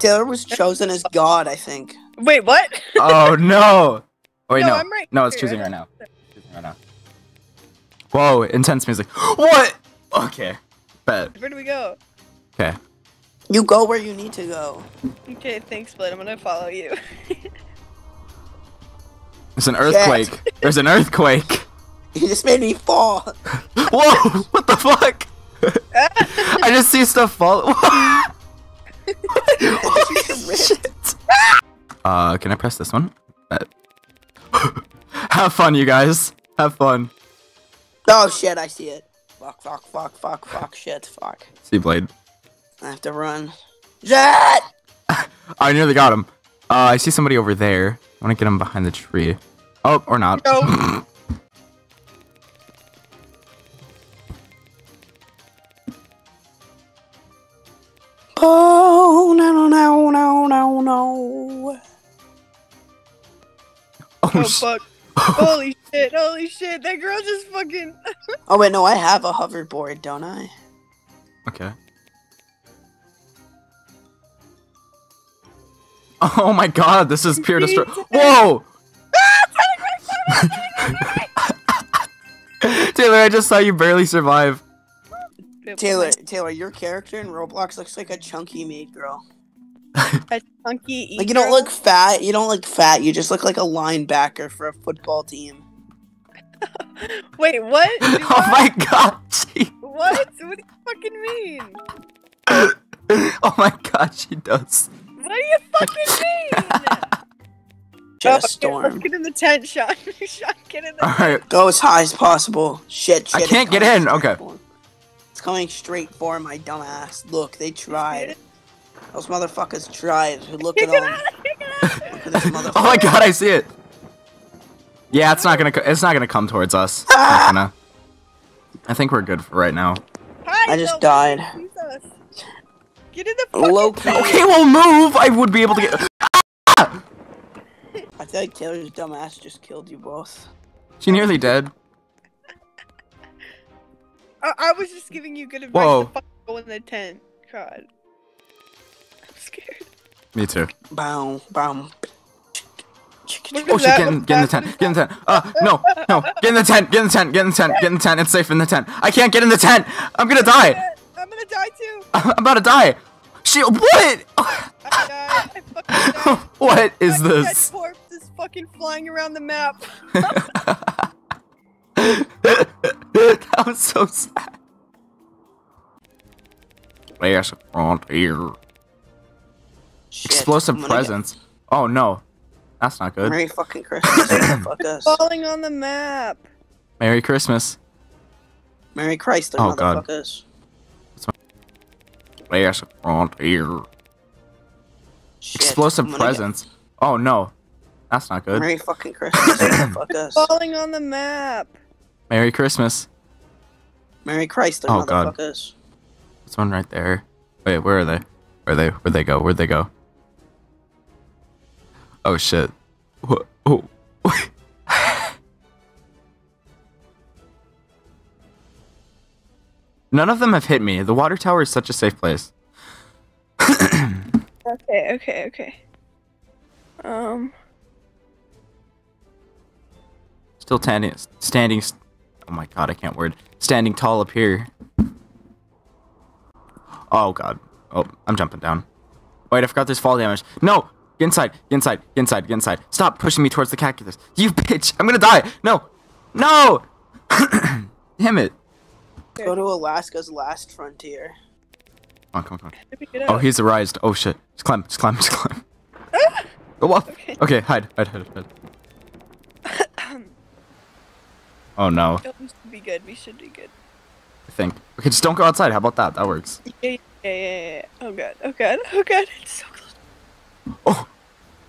Taylor was chosen as God, I think. Wait, what? Oh no! Wait, No, no. I'm right no, it's choosing right now. Choosing right now. Whoa! Intense music. What? Okay. Bet. Where do we go? Okay. You go where you need to go. Okay, thanks, Split. I'm gonna follow you. There's an earthquake. There's an earthquake. You just made me fall. Whoa! What the fuck? I just see stuff fall. Shit. Uh, can I press this one? Have fun, you guys. Have fun. Oh shit, I see it. Fuck, fuck, fuck, fuck, fuck, shit, fuck. See Blade. I have to run. Jet! I nearly got him. Uh, I see somebody over there. I want to get him behind the tree. Oh, or not. No. no, no, no, no. Oh, Oh sh- fuck. holy shit, holy shit, that girl just fucking Oh, wait, no, I have a hoverboard, don't I? Okay. Oh my god, this is pure destruction. Whoa! Ah, Taylor, I just saw you barely survive. Taylor, Taylor, your character in Roblox looks like a chunky maid girl. A chunky eater. Like you don't look fat, you don't look fat, you just look like a linebacker for a football team. Wait, what? Oh my god, she- What? What do you fucking mean? Oh my god, she does. What do you fucking mean? Just Oh, a okay, storm. Let's get in the tent, Sean. Sean, get in the tent. Alright, Go as high as possible. Shit, I shit. it's can't get in, okay. for- It's coming straight for my dumbass. Look, they tried. Those motherfuckers tried. Look at Kick it them. out! Kick it out! Look at this motherfucker. Oh my god, I see it. Yeah, it's not gonna. It's not gonna come towards us. It's not gonna. I think we're good for right now. Hi, I just Zoe. died. Jesus. Get in the fucking Low. Okay, well move. I would be able to get. I feel like Taylor's dumbass just killed you both. She nearly dead. I, I was just giving you good advice Whoa. to fucking go in the tent. God. I'm scared. Me too. Bow, bow. Look Oh at shit! that, Get in, get in the tent. Get in the tent. Uh, no, no. Get in the tent. Get in the tent. Get in the tent. Get in the tent. It's safe in the tent. I can't get in the tent. I'm gonna die. I'm gonna die too. I'm about to die. She. What? I died. I fucking died. what is My this? dead corpse is fucking flying around the map. that was so sad. Last frontier. Shit, Explosive I'm get- presence. Oh no, that's not good. Merry fucking Christmas, motherfuckers. Falling on the map. Merry Christmas. Merry Chrysler, Oh, God. motherfuckers. Last frontier. Shit, Explosive I'm get- presence. Oh no, that's not good. Merry fucking Christmas, motherfuckers. Falling on the map. Merry Christmas. Merry Chrysler, Oh, God. motherfuckers. This one right there. Wait, where are they? Where are they? Where'd they go? Where'd they go? Oh shit. What? Oh. None of them have hit me. The water tower is such a safe place. Okay, okay, okay. Um. Still standing, standing. Oh my god, I can't word. Standing tall up here. Oh god. Oh, I'm jumping down. Wait, I forgot there's fall damage. No! Get inside, get inside, get inside, get inside. Stop pushing me towards the cactus. You bitch! I'm gonna die! No! No! Damn it. Go to Alaska's last frontier. Come on, come on, come on. let me get Oh, he's arised. Oh shit. Just climb, just climb, just climb. Ah! Go up. Okay. Okay, hide, hide, hide, hide. Oh no, we should be good. We should be good. I think. Okay, just don't go outside. How about that? That works. Yeah, yeah, yeah, yeah. yeah. Oh god, oh god, oh god. It's so close. Oh,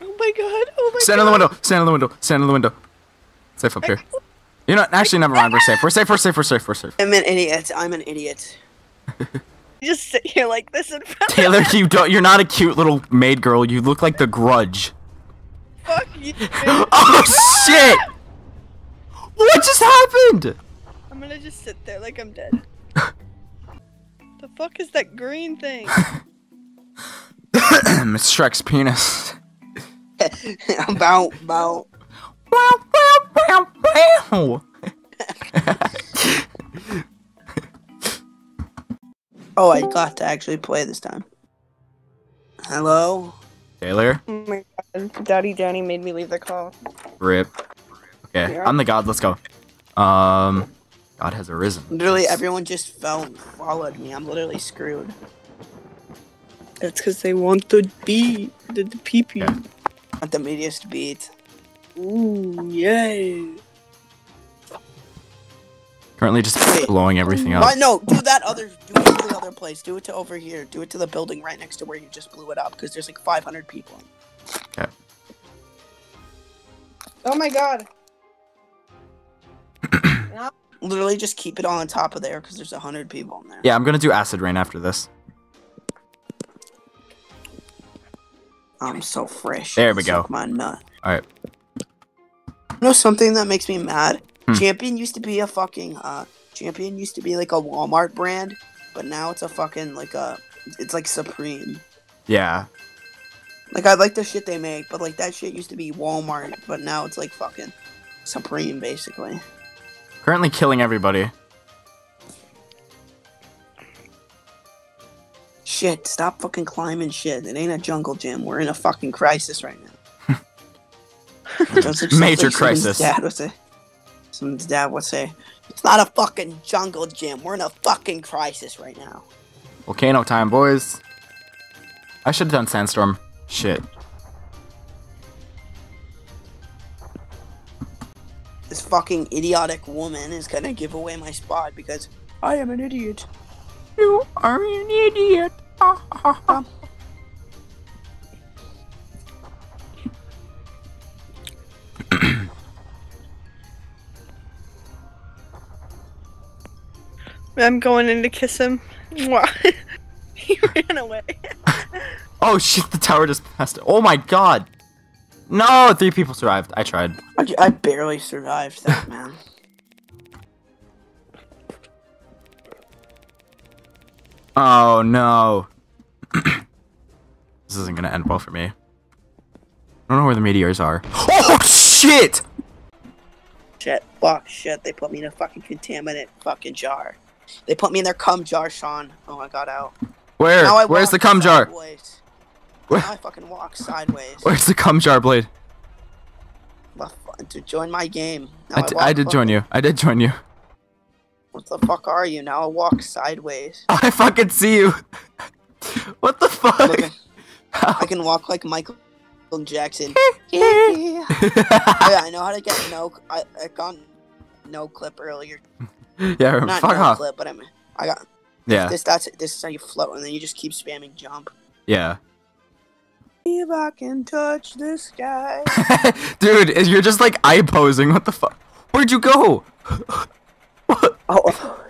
Oh my god, oh my stand god. in the window. Stand in the window. Stand in the window. Safe up here. You know, what? actually, never mind. We're safe. We're safe. We're safe. We're safe. We're safe. I'm an idiot. I'm an idiot. You just sit here like this in front Taylor, you don't. You're not a cute little maid girl. You look like the Grudge. Fuck you. Oh shit! What just happened? I'm gonna just sit there like I'm dead. the fuck is that green thing? Miss Shrek's penis. about, about. Wow, wow, wow, wow. Oh, I got to actually play this time. Hello? Taylor, Oh my god. Daddy Danny made me leave the call. rip. Okay, Yeah. I'm the god. Let's go. Um, God has arisen. Literally, everyone just fell and followed me. I'm literally screwed. That's because they want the beat. The, the pee pee. Yeah. At the meatiest beat. Ooh, yay. Currently just Wait. blowing everything up. What? No, do that other. Do it to the other place. Do it to over here. Do it to the building right next to where you just blew it up. Because there's like 500 people. Oh my god. Literally, just keep it all on top of there because there's 100 people in there. Yeah, I'm gonna do acid rain after this. I'm so fresh. There we Suck go. My nut. All right. You know something that makes me mad? Hmm. Champion used to be a fucking uh Champion used to be like a Walmart brand, but now it's a fucking like a it's like Supreme. Yeah. Like I like the shit they make, but like that shit used to be Walmart, but now it's like fucking Supreme basically. Currently killing everybody. Shit, stop fucking climbing shit. It ain't a jungle gym. We're in a fucking crisis right now. That's like Major crisis. Dad would say. Someone's dad would say, "It's not a fucking jungle gym. We're in a fucking crisis right now." Volcano time, boys. I should have done sandstorm. Shit. This fucking idiotic woman is gonna give away my spot because I am an idiot. You are an idiot. I'm going in to kiss him. Mwah. he ran away. Oh shit, the tower just passed. Oh my god. No, three people survived. I tried. I, I barely survived that, man. Oh no. this isn't gonna end well for me. I don't know where the meteors are. Oh shit! Shit, fuck, shit. They put me in a fucking contaminant fucking jar. They put me in their cum jar, Sean. Oh, I got out. Where? Where's the cum jar? sideways. Where- Now I fucking walk sideways. Where's the cum jar blade? To join my game. Now I, d- walk I did join you. I did join you. What the fuck are you? Now I walk sideways. I fucking see you. what the fuck? Look I can walk like Michael Jackson. yeah. I know how to get no. I, I got no clip earlier. yeah, Not fuck no off. clip, but I mean, I got Yeah, this. That's this is how you float, and then you just keep spamming jump. yeah. If I can touch the sky. Dude, you're just like eye posing. What the fuck? Where'd you go? Oh,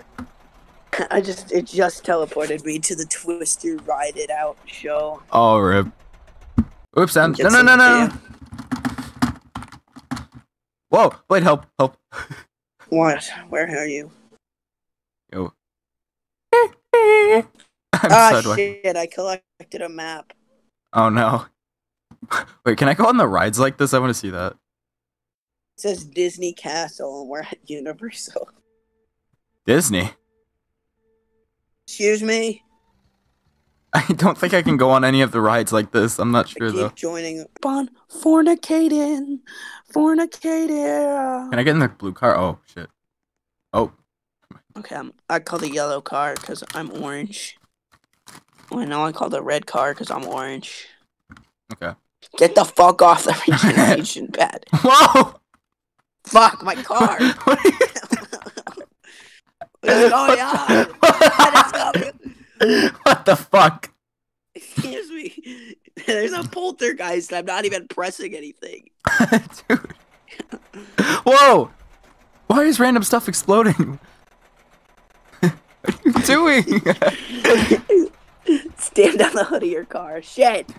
I just it just teleported me to the Twister Ride It Out show. Oh, rip. Oops. Get No, no, no, no. Whoa, wait, help, help. What? Where are you? Yo. I'm ah sidewalking. shit! I collected a map. Oh no. Wait, can I go on the rides like this? I want to see that. It says Disney Castle, and we're at Universal. Disney. Excuse me. I don't think I can go on any of the rides like this. I'm not I sure keep though. joining. On fornicating, fornicating. Can I get in the blue car? Oh shit. Oh, Okay, I'm, I call the yellow car because I'm orange. Well, now I call the red car because I'm orange. okay. Get the fuck off the regeneration pad. Whoa! Fuck my car. What are you- What is going on? What is going what the fuck? Excuse me. There's a poltergeist. I'm not even pressing anything. Dude. Whoa! Why is random stuff exploding? what are you doing? Stand on the hood of your car. Shit.